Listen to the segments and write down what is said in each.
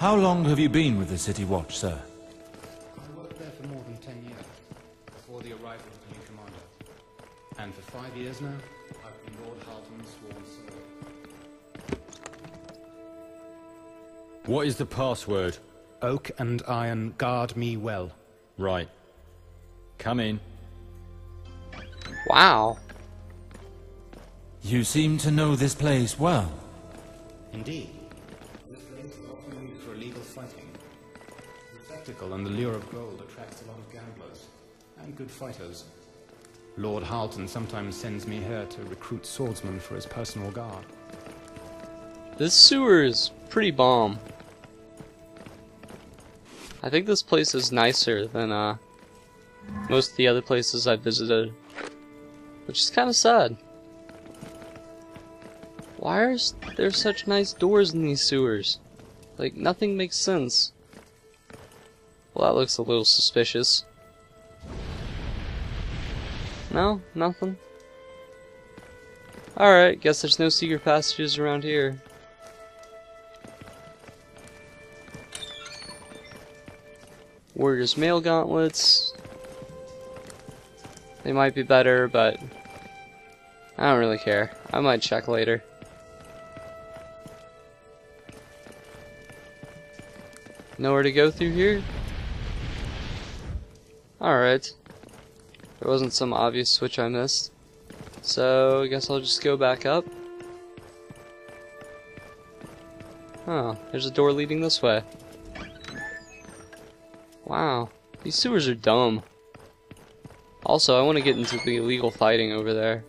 How long have you been with the City Watch, sir? I worked there for more than ten years, before the arrival of the new commander. And for five years now, I've been Lord Halton's sworn servant. What is the password? Oak and iron guard me well. Right. Come in. Wow. You seem to know this place well. Indeed. Spectacle and the lure of gold attracts a lot of gamblers and good fighters. Lord Halton sometimes sends me here to recruit swordsmen for his personal guard. This sewer is pretty bomb. I think this place is nicer than uh, most of the other places I've visited. Which is kind of sad. Why are there such nice doors in these sewers? Like, nothing makes sense. Well, that looks a little suspicious. No? Nothing? Alright, guess there's no secret passages around here. Warrior's Mail Gauntlets. They might be better, but I don't really care. I might check later. Nowhere to go through here? Alright. There wasn't some obvious switch I missed. So, I guess I'll just go back up. Oh, there's a door leading this way. Wow, these sewers are dumb. Also, I want to get into the illegal fighting over there.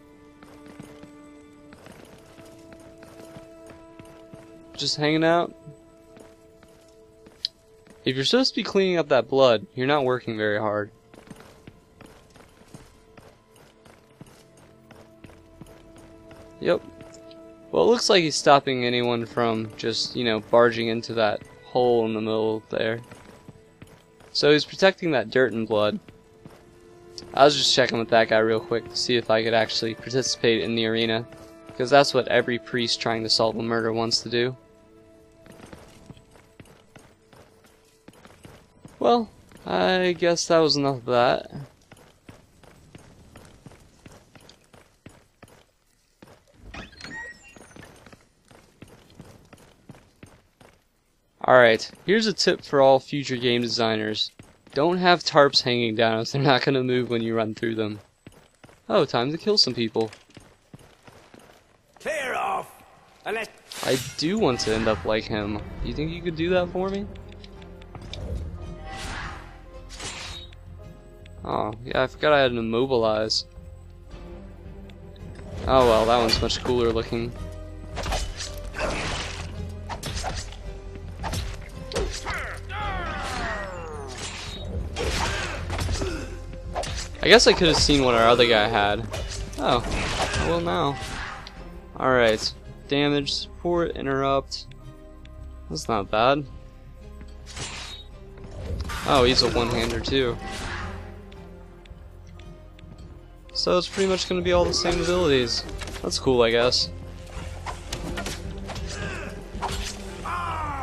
Just hanging out. If you're supposed to be cleaning up that blood, you're not working very hard. Well, it looks like he's stopping anyone from just, you know, barging into that hole in the middle there. So he's protecting that dirt and blood. I was just checking with that guy real quick to see if I could actually participate in the arena. Because that's what every priest trying to solve a murder wants to do. Well, I guess that was enough of that. Alright, here's a tip for all future game designers. Don't have tarps hanging down if they're not gonna move when you run through them. Oh, time to kill some people. Clear off! Unless I do want to end up like him. Do you think you could do that for me? Oh, yeah, I forgot I had an immobilize. Oh well, that one's much cooler looking. I guess I could have seen what our other guy had. Oh, I will now. Alright, damage, support, interrupt. That's not bad. Oh, he's a one-hander too. So it's pretty much gonna be all the same abilities. That's cool, I guess.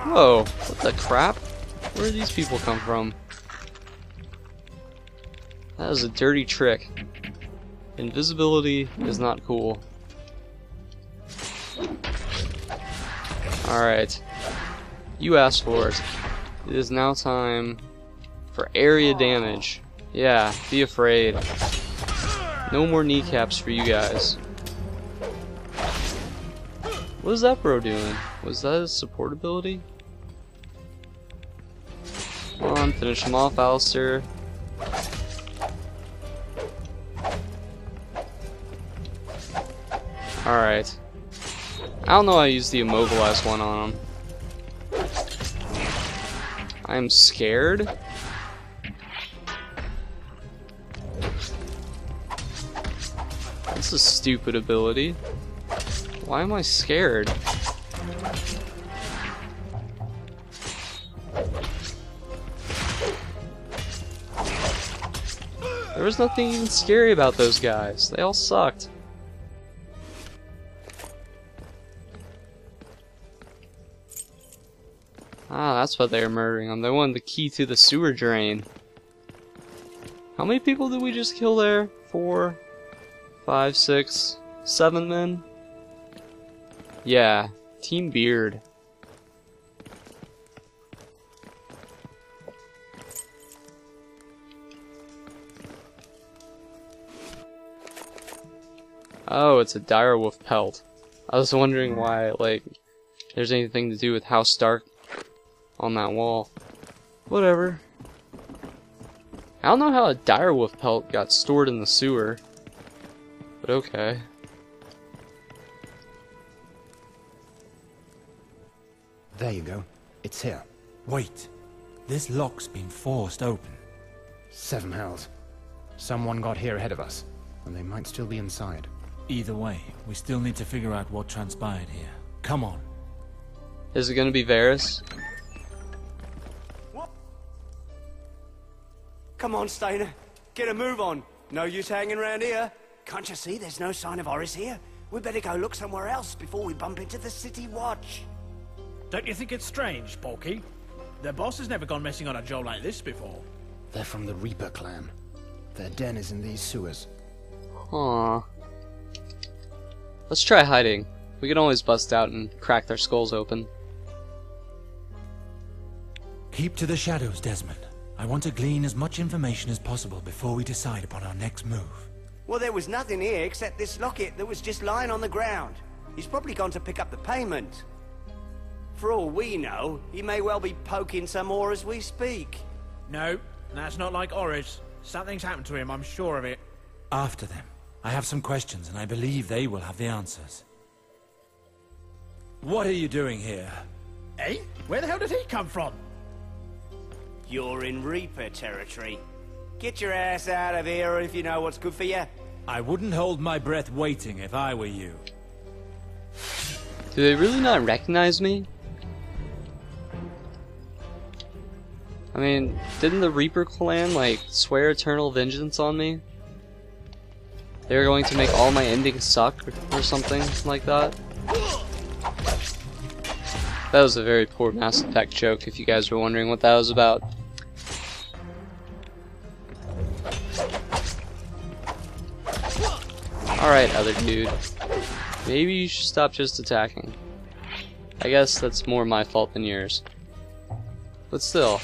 Whoa, what the crap? Where did these people come from? That is a dirty trick. Invisibility is not cool. Alright. You asked for it. It is now time for area damage. Yeah, be afraid. No more kneecaps for you guys. What is that bro doing? Was that his support ability? Come on, finish him off, Alester. Alright. I don't know I used the immobilized one on him. I'm scared? That's a stupid ability. Why am I scared? There was nothing even scary about those guys. They all sucked. Ah, that's what they were murdering them. They wanted the key to the sewer drain. How many people did we just kill there? Four, five, six, seven men? Yeah, Team Beard. Oh, it's a direwolf pelt. I was wondering why, like, there's anything to do with House Stark on that wall. Whatever. I don't know how a direwolf pelt got stored in the sewer. But okay. There you go. It's here. Wait. This lock's been forced open. Seven hells. Someone got here ahead of us, and they might still be inside. Either way, we still need to figure out what transpired here. Come on. Is it gonna be Varys? Come on, Stainer. Get a move on. No use hanging around here. Can't you see there's no sign of Horace here? We better go look somewhere else before we bump into the City Watch. Don't you think it's strange, Porky? The boss has never gone missing on a job like this before. They're from the Reaper clan. Their den is in these sewers. Aww. Let's try hiding. We can always bust out and crack their skulls open. Keep to the shadows, Desmond. I want to glean as much information as possible before we decide upon our next move. Well, there was nothing here except this locket that was just lying on the ground. He's probably gone to pick up the payment. For all we know, he may well be poking some more as we speak. No, that's not like Oris. Something's happened to him, I'm sure of it. After them. I have some questions, and I believe they will have the answers. What are you doing here? Eh? Where the hell did he come from? You're in Reaper territory. Get your ass out of here if you know what's good for you. I wouldn't hold my breath waiting if I were you. Do they really not recognize me? I mean, didn't the Reaper clan, like, swear eternal vengeance on me? They were going to make all my endings suck, or, or something like that? That was a very poor Mass Effect joke, if you guys were wondering what that was about. Alright, other dude. Maybe you should stop just attacking. I guess that's more my fault than yours. But still,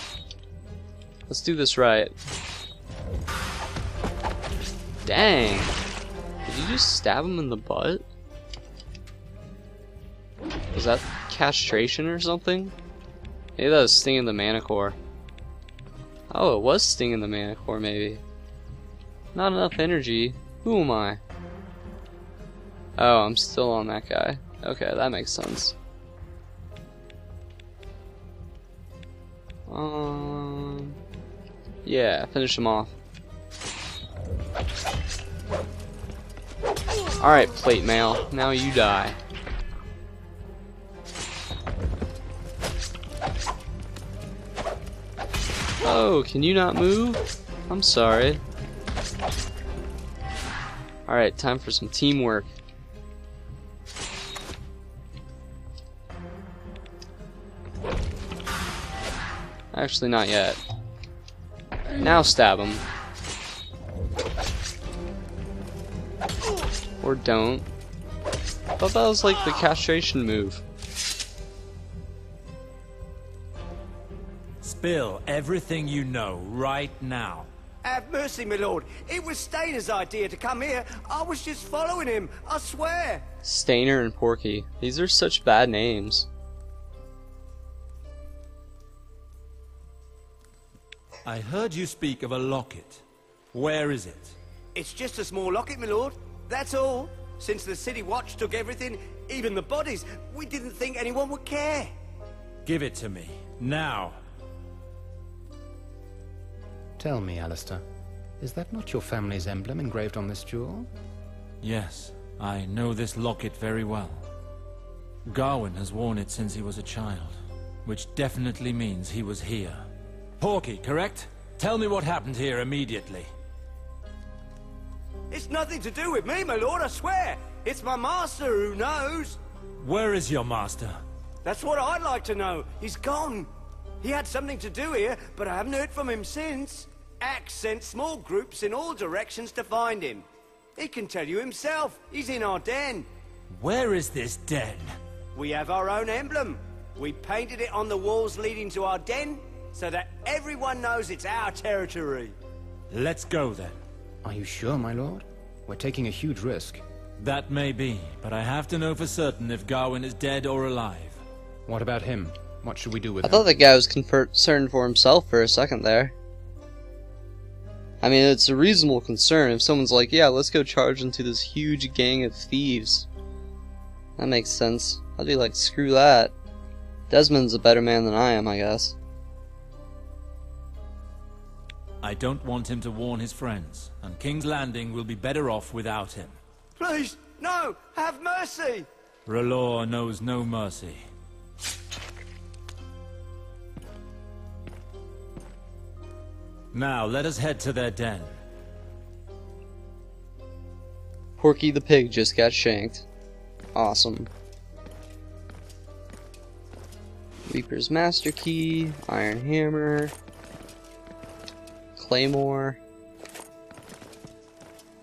let's do this right. Dang! Did you just stab him in the butt? Was that castration or something? Maybe that was stinging the Manticore. Oh, it was stinging the Manticore, maybe. Not enough energy. Who am I? Oh, I'm still on that guy. Okay, that makes sense. Um, yeah, finish him off. Alright, plate mail. Now you die. Oh, can you not move? I'm sorry. Alright, time for some teamwork. Actually, not yet. Now stab him. Or don't. I thought that was like the castration move. Spill everything you know right now. Have mercy, my lord. It was Stainer's idea to come here. I was just following him, I swear. Stainer and Porky. These are such bad names. I heard you speak of a locket. Where is it? It's just a small locket, my lord. That's all. Since the City Watch took everything, even the bodies, we didn't think anyone would care. Give it to me. Now. Tell me, Alester, is that not your family's emblem engraved on this jewel? Yes, I know this locket very well. Garwin has worn it since he was a child, which definitely means he was here. Porky, correct? Tell me what happened here immediately. It's nothing to do with me, my lord, I swear. It's my master who knows. Where is your master? That's what I'd like to know. He's gone. He had something to do here, but I haven't heard from him since. Axe sent small groups in all directions to find him. He can tell you himself. He's in our den. Where is this den? We have our own emblem. We painted it on the walls leading to our den so that everyone knows it's our territory. Let's go then. Are you sure, my lord? We're taking a huge risk. That may be, but I have to know for certain if Gawain is dead or alive. What about him? What should we do with I him? I thought the guy was concerned for himself for a second there. I mean, it's a reasonable concern if someone's like, yeah, let's go charge into this huge gang of thieves. That makes sense. I'd be like, screw that. Desmond's a better man than I am, I guess. I don't want him to warn his friends, and King's Landing will be better off without him. Please, no, have mercy. R'hllor knows no mercy. Now, let us head to their den. Porky the pig just got shanked. Awesome. Reaper's Master Key, Iron Hammer, Claymore.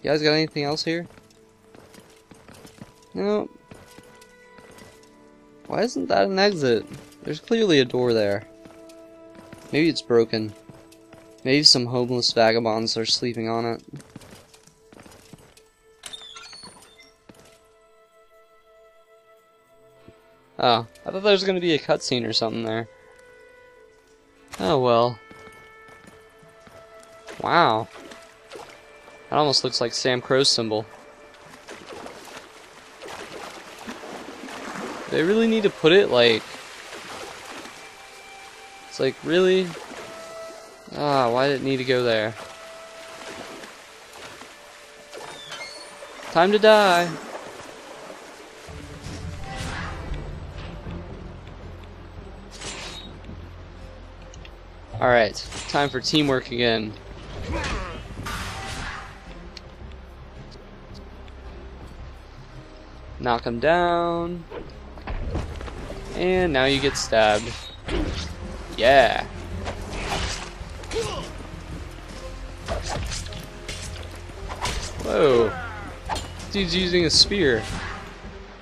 You guys got anything else here? No. Why isn't that an exit? There's clearly a door there. Maybe it's broken. Maybe some homeless vagabonds are sleeping on it. Oh, I thought there was going to be a cutscene or something there. Oh well. Wow. That almost looks like Sam Crow's symbol. They really need to put it like... It's like, really? Ah, why did it need to go there? Time to die. Alright, time for teamwork again. Knock him down. And now you get stabbed. Yeah. Whoa. Dude's using a spear.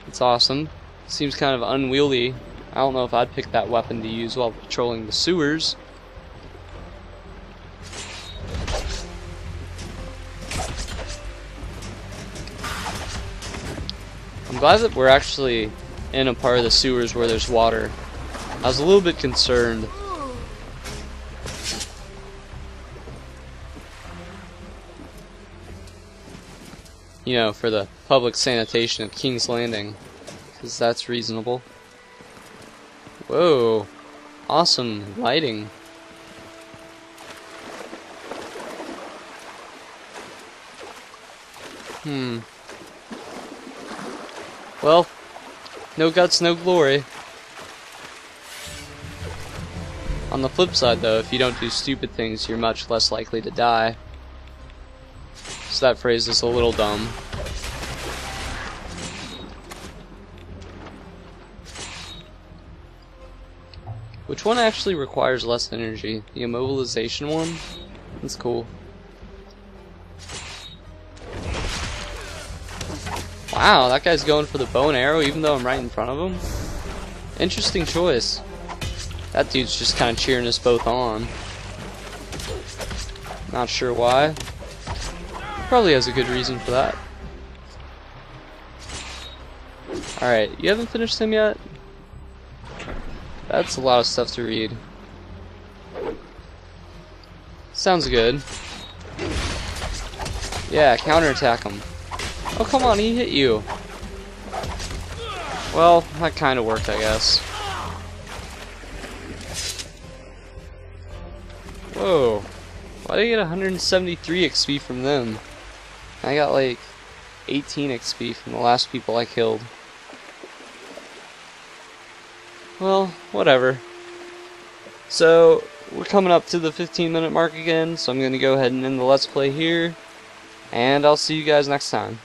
It's awesome. Seems kind of unwieldy. I don't know if I'd pick that weapon to use while patrolling the sewers. Glad that we're actually in a part of the sewers where there's water. I was a little bit concerned. You know, for the public sanitation of King's Landing. Because that's reasonable. Whoa. Awesome lighting. Hmm. Well, no guts, no glory. On the flip side, though, if you don't do stupid things, you're much less likely to die. So that phrase is a little dumb. Which one actually requires less energy? The immobilization one? That's cool. Wow, that guy's going for the bow and arrow even though I'm right in front of him? Interesting choice. That dude's just kind of cheering us both on. Not sure why. Probably has a good reason for that. Alright, you haven't finished him yet? That's a lot of stuff to read. Sounds good. Yeah, counterattack him. Oh, come on, he hit you. Well, that kind of worked, I guess. Whoa. Why did I get 173 XP from them? I got like 18 XP from the last people I killed. Well, whatever. So, we're coming up to the 15 minute mark again, so I'm going to go ahead and end the Let's Play here. And I'll see you guys next time.